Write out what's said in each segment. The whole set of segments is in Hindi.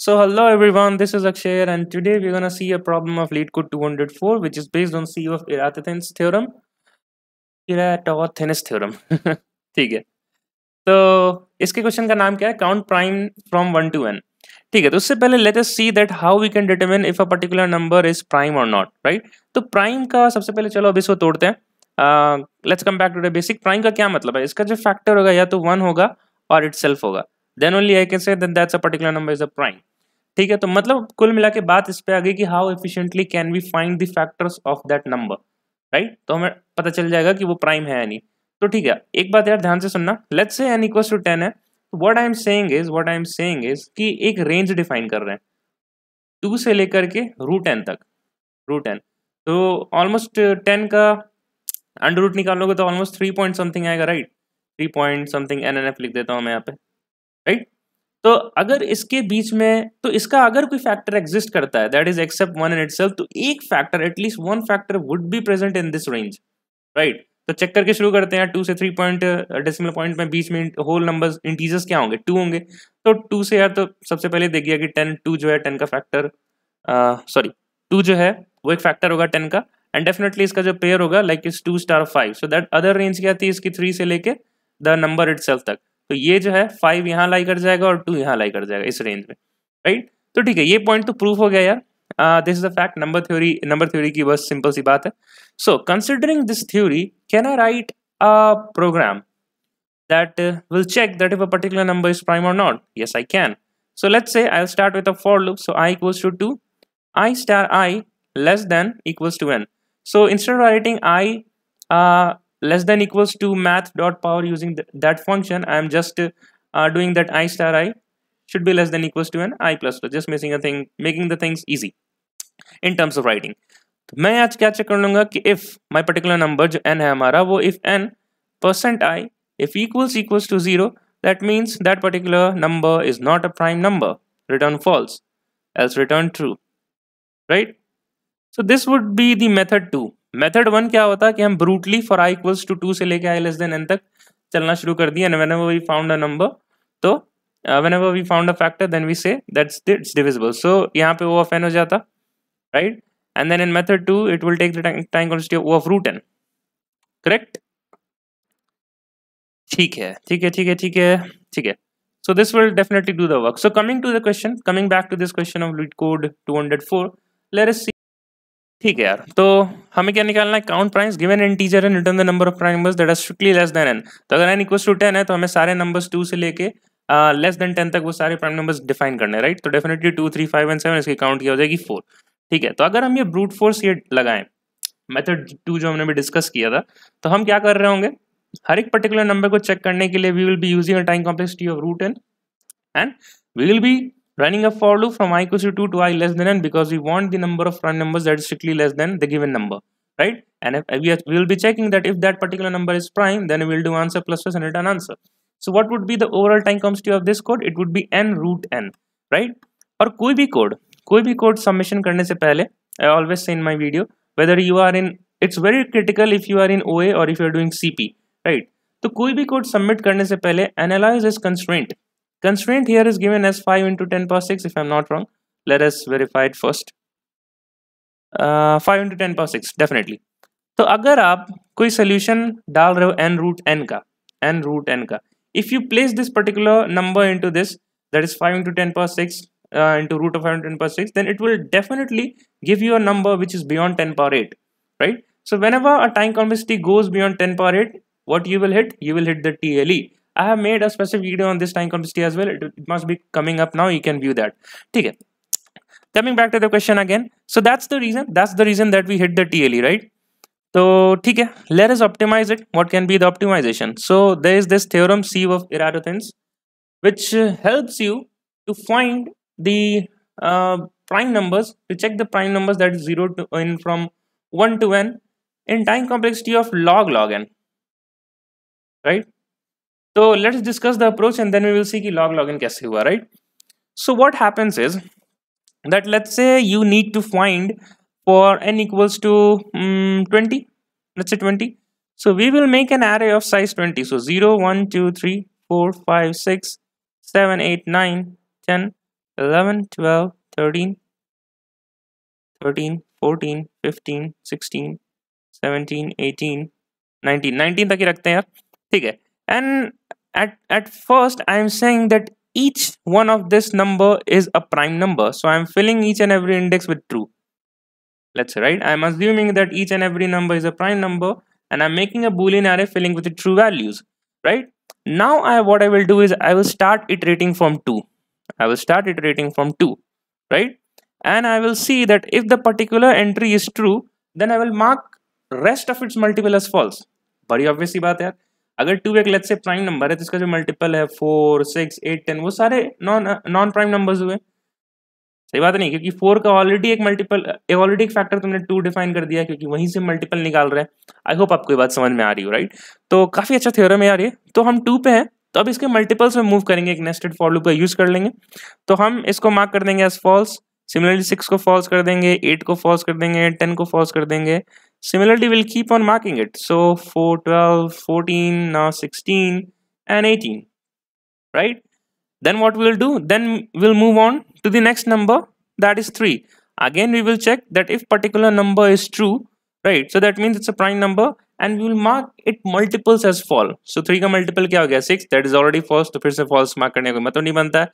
So hello everyone, this is Akshay and today we're gonna see a problem of LeetCode 204 which is based on C of Eratosthenes theorem. Eratosthenes theorem. तो इसके क्वेश्चन का नाम क्या है? Count prime from one to N ठीक है तो उससे पहले let us see that how we can determine if a particular number is prime और नॉट राइट तो प्राइम का सबसे पहले चलो अब इसको तोड़ते हैं। Let's come back to the basic prime का क्या मतलब है? इसका जो फैक्टर होगा या तो वन होगा और इट होगा। Then only I can say then that's a particular number is a prime ठीक है तो मतलब कुल मिला के बात इस पे आ गई कि how efficiently can we find the factors of that number right तो हमें पता चल जाएगा कि वो प्राइम है या नहीं। तो ठीक है, एक बात यार ध्यान से सुनना। Let's say N equals to ten है what I am saying is what I am saying is कि एक रेंज डिफाइन कर रहे हैं। टू से लेकर के रूट एन तक रूट एन तो ऑलमोस्ट टेन का अंडर रूट निकालोगे तो ऑलमोस्ट थ्री पॉइंट समथिंग आएगा right three point something N N F लिख देता हूँ मैं यहाँ पे। राइट तो अगर इसके बीच में तो इसका अगर कोई फैक्टर एग्जिस्ट करता है that is except one in itself तो एक factor at least one factor would be present in this range right तो चेक करके शुरू करते हैं टू से थ्री पॉइंट डेसिमल पॉइंट में बीच में होल नंबर इंटीजर्स क्या होंगे? टू होंगे। तो टू से यार तो सबसे पहले देख गया कि टेन टू जो है टेन का फैक्टर सॉरी टू जो है, वो एक फैक्टर होगा टेन का एंड डेफिनेटली इसका जो पेयर होगा लाइक इस two star five so that other range क्या थी, इसकी थ्री से लेके द नंबर इट तक। तो ये जो है फाइव यहाँ लाई कर जाएगा और टू यहाँ लाई कर जाएगा इस रेंज में राइट तो ठीक है, ये पॉइंट तो प्रूफ हो गया यार। This is a fact number theory number theory की बस सिंपल सी बात है। So considering this theory can I write a program that will check that if a particular number is prime और not yes I can so let's say I start with a for loop so I equals to two I star I less than equals to N so instead of writing I less than equals to math dot power using th that function i am just uh, doing that i star i should be less than equals to an i plus plus just missing a thing making the things easy in terms of writing तो मैं आज क्या चेक कर लूंगा कि इफ माई पर्टिकुलर नंबर जो n है हमारा वो if n percent i if equals equals to 0 that means that particular number is not a prime number return false else return true right so this would be the method 2 method one क्या होता कि हम brutally for I equals to two से लेके आई लेस देन एन तक चलना शुरू कर दिया ever we found a number तो whenever we found a factor then we say that's it's divisible so यहाँ पे ओ ऑफ़ एन हो जाता right and then in method two it will take time of root N correct ठीक है ठीक है ठीक है ठीक है ठीक है. So, this will definitely do the work. So, coming to the question, coming back to this question of lead code 204 let us see ठीक है यार तो हमें क्या निकालना है? Count primes given integer and return the number of prime numbers that are strictly less than N तो अगर एन इक्वल्स टू टेन है तो हमें सारे नंबर्स टू से लेके लेस देन टेन तक वो सारे प्राइम नंबर्स डिफाइन करने राइट तो definitely two three five and seven इसकी काउंट की हो जाएगी फोर ठीक है तो अगर हम ये ब्रूट फोर्स ये लगाएँ मेथड टू जो हमने भी डिस्कस किया था तो हम क्या कर रहे होंगे? हर एक पर्टिकुलर नंबर को चेक करने के लिए we will be using time complexity of root N and we will be running a for loop from i equals to 2 to i less than n because we want the number of prime numbers that is strictly less than the given number right and if we, are, we will be checking that if that particular number is prime then we will do answer plus plus and return answer so what would be the overall time complexity of this code it would be n root n right और कोई भी कोड कोई भी कोड सबमिशन करने से पहले I always say in my video whether you are in it's very critical if you are in OA or if you are doing CP right तो कोई भी कोड सबमिट करने से पहले analyse is constraint Constraint here is given as 5 into 10 power 6 if I'm not wrong. Let us verify it first. Uh, 5 into 10 power 6 definitely. तो अगर आप कोई सोल्यूशन डाल रहे हो n रूट n का n रूट n का if you place this particular number into this that is 5 into 10 power 6 uh, into root of 5 into 10 power 6 then it will definitely give you a number which is beyond 10 power 8 right so whenever a time complexity goes beyond 10 power 8 what you will hit you will hit the TLE I have made a specific video on this time complexity as well. It, it must be coming up now. You can view that. Okay. Coming back to the question again. So that's the reason. That's the reason that we hit the TLE, right? So, okay, let us optimize it. What can be the optimization? So there is this theorem C of Eratosthenes, which helps you to find the uh, prime numbers, to check the prime numbers that is 0 to n from 1 to n in time complexity of log log n, right? So let's discuss the approach and then we will see ki log login kaise hua, right? So what happens is that let's say you need to find for n equals to um, 20, let's say 20. So we will make an array of size 20. So 0, 1, 2, 3, 4, 5, 6, 7, 8, 9, 10, 11 12 13 13 14 15 16 17 18 19 19 तक ही रखते हैं यार ठीक है and at at first i am saying that each one of this number is a prime number so i am filling each and every index with true let's say right i'm assuming that each and every number is a prime number and i'm making a boolean array filling with the true values right now i what i will do is i will start iterating from 2 i will start iterating from 2 right and i will see that if the particular entry is true then i will mark rest of its multiple as false बड़ी obvious सी बात है यार अगर टू एक लेट्स से प्राइम नंबर है तो इसका जो मल्टीपल है फोर सिक्स एट टेन वो सारे नॉन नॉन प्राइम नंबर्स हुए। सही बात नहीं, क्योंकि फोर का ऑलरेडी एक मल्टीपल एक ऑलरेडी एक फैक्टर तुमने टू डिफाइन कर दिया, क्योंकि वहीं से मल्टीपल निकाल रहे हैं। आई होप आपको ये बात समझ में आ रही हो राइट तो काफ़ी अच्छा थ्योरम है यार ये। तो हम टू पे हैं तो अब इसके मल्टीपल्स में मूव करेंगे, एक नेस्टेड फॉर लूप का यूज़ कर लेंगे। तो हम इसको मार्क कर देंगे एज फॉल्स सिमिलरली सिक्स को फॉल्स कर देंगे एट को फॉल्स कर देंगे टेन को फॉल्स कर देंगे. Similarly will keep on marking it so four twelve fourteen ना sixteen and eighteen right then what will do then will move on to the next number that is three again we will check that if particular number is true right so that means it's a prime number and we will mark it multiples as fall so three का मल्टीपल क्या हो गया? Six that is already false तो फिर से फॉल्स मार्क करने का मतलब नहीं बनता. है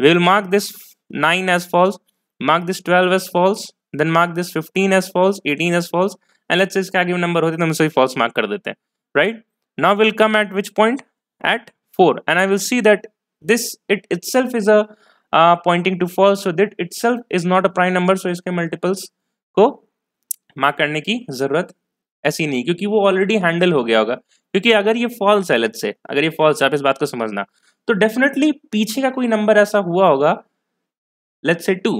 we will mark this nine as false mark this 12 as false, then mark this 15 as false, 18 as false and let's say इसके आगे नंबर होते तो हम इसे false mark कर देते हैं right now we'll come at which point at 4 and I will see that this it itself is a uh, pointing to false so that itself is not a prime number so इसके multiples को mark करने की ज़रूरत ऐसी नहीं क्योंकि वो ऑलरेडी हैंडल हो गया होगा क्योंकि अगर ये फॉल्स है लेट्स से अगर ये फॉल्स है आप इस बात को समझना तो डेफिनेटली पीछे का कोई नंबर ऐसा हुआ होगा लेट्स से टू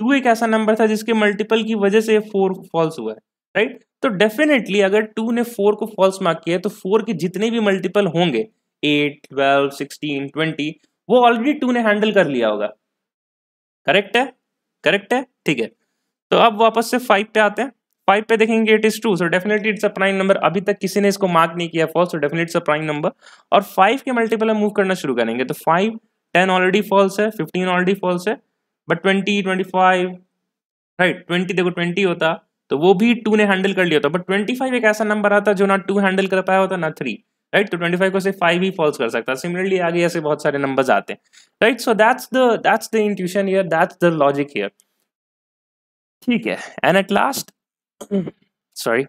टू एक ऐसा नंबर था जिसके मल्टीपल की वजह से फोर फॉल्स हुआ है राइट तो डेफिनेटली अगर टू ने फोर को फॉल्स मार्क किया तो फोर के जितने भी मल्टीपल होंगे, एट, ट्वेल्व, सिक्सटीन, ट्वेंटी, वो ऑलरेडी टू ने हैंडल कर लिया होगा। करेक्ट है? करेक्ट है? ठीक है। तो अब वापस से फाइव पे आते हैं। फाइव पे देखेंगे it is two so definitely it's a prime number अभी तक किसी ने इसको मार्क नहीं किया false so it's a prime number और फाइव के मल्टीपल हम मूव करना शुरू करेंगे तो फाइव टेन ऑलरेडी फॉल्स है फिफ्टीन ऑलरेडी फॉल्स है। But twenty twenty five right twenty देखो ट्वेंटी होता तो वो भी टू ने हैंडल कर लिया था बट ट्वेंटी फाइव एक ऐसा नंबर आता जो ना टू हैंडल कर पाया होता, ना थ्री राइट तो ट्वेंटी फाइव को सिर्फ़ फाइव ही फॉल्स कर सकता। सिमिलरली आगे ऐसे बहुत सारे नंबर्स आते हैं right so that's the that's the intuition here that's the logic here ठीक है एंड एट लास्ट सॉरी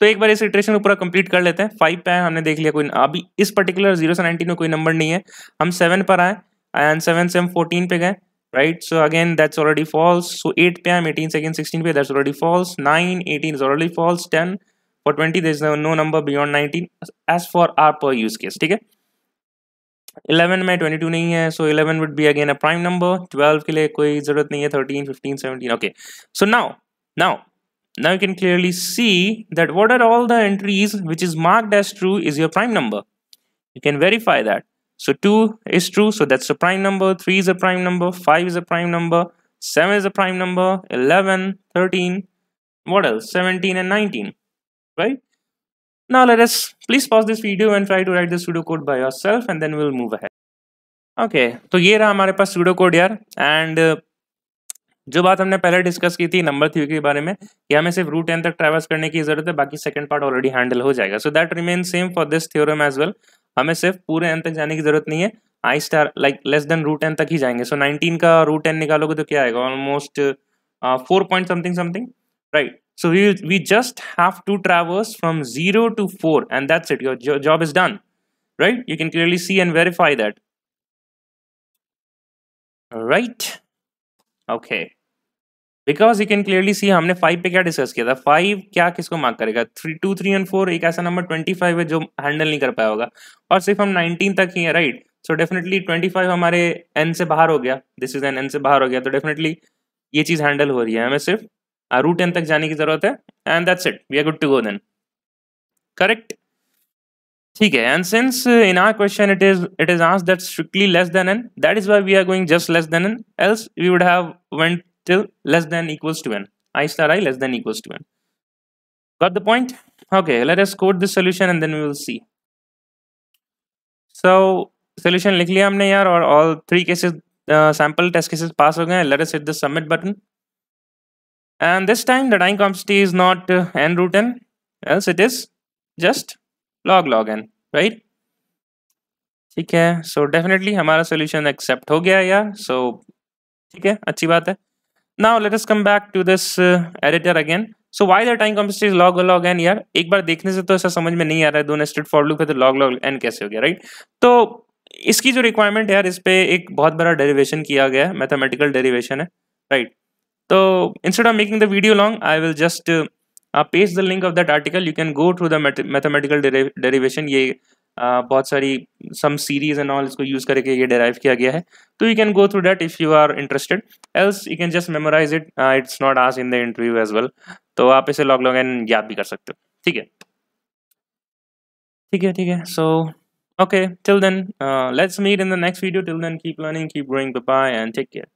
तो एक बार इस इटरेशन को पूरा कंप्लीट कर लेते हैं। फाइव पे आए, हमने देख लिया कोई, अभी इस पर्टिकुलर ज़ीरो से नाइनटीन में कोई नंबर नहीं है। हम सेवन पर आए एंड सेवन से हम फोर्टीन पे गए right so again that's already false so 8 p.m 18 seconds 16 p that's already false 9 18 is already false 10 for 20 there's no, no number beyond 19 as for our per use case okay 11 में 22 नहीं है so 11 would be again a prime number 12 के लिए कोई जरूरत नहीं है 13 15 17 okay so now now now you can clearly see that what are all the entries which is marked as true is your prime number you can verify that So 2 is true, so that's a prime number. 3 is a prime number. 5 is a prime number. 7 is a prime number. 11, 13, what else? 17 and 19, right? Now let us, please pause this video and try to write the pseudocode by yourself and then we'll move ahead. okay, तो ये रहा हमारे पास सूडो कोड यार एंड जो बात हमने पहले डिस्कस की थी नंबर थ्री के बारे में कि हमें सिर्फ़ रूट एन तक ट्रेवल्स करने की ज़रूरत है बाकी सेकंड पार्ट ऑलरेडी हैंडल हो जाएगा so that remain same for this theorem as well हमें सिर्फ़ पूरे एन तक जाने की ज़रूरत नहीं है। I star like less than root n तक ही जाएँगे। सो so, 19 का रूट एन निकालोगे तो क्या आएगा? Almost four point something something right so we we just have to travels from zero to four and that's it your job is done right you can clearly see and verify that right okay because you can clearly see हमने फाइव पे क्या डिस्कस किया था? फाइव क्या किसको मार्क करेगा? Three two three and four एक ऐसा नंबर ट्वेंटी फाइव है जो हैंडल नहीं कर पाया होगा। और सिर्फ़ हम नाइनटीन तक ही है right so definitely twenty five हमारे एन से बाहर हो गया। दिस इज़ एन एन से बाहर हो गया। तो डेफिनेटली ये चीज़ हैंडल हो रही है। हमें सिर्फ़ रूट एन तक जाने की ज़रूरत है। And that's it we are good to go then correct ठीक है। And since in our question it is it is आंस that strictly less than n that is why we are going just less than n else we would have went till less than equals to n i star i less than equals to n got the point okay let us code this solution and then we will see so solution लिख लिया हमने यार और all three cases sample test cases pass हो गए let us hit the submit button and this time the time complexity is not uh, n root n else it is just log log n right ठीक है सो डेफिनेटली हमारा सोल्यूशन एक्सेप्ट हो गया यार सो so, ठीक है अच्छी बात है now let us come back to this editor again so why the time complexity is log log n? यार एक बार देखने से तो ऐसा समझ में नहीं आ रहा है दो नेस्टेड फॉर लूप है तो log log n कैसे हो गया राइट तो इसकी जो रिक्वायरमेंट है यार इस पे एक बहुत बड़ा डेरिवेशन किया गया है मैथमेटिकल डेरिवेशन है right instead of making the video long, I will just uh, uh, paste the link of that article. You can go through the mathematical ये बहुत सारी सम सीरीज़ एंड ऑल इसको यूज़ करके ये डेराइव किया गया है। तो you can go through that if you are interested else you can just memorise it it's not us in the interview as well तो आप इसे लॉग लॉग इन याद भी कर सकते हो। ठीक है? ठीक है ठीक है। So okay till then let's meet in the next video till then keep learning keep growing bye and take care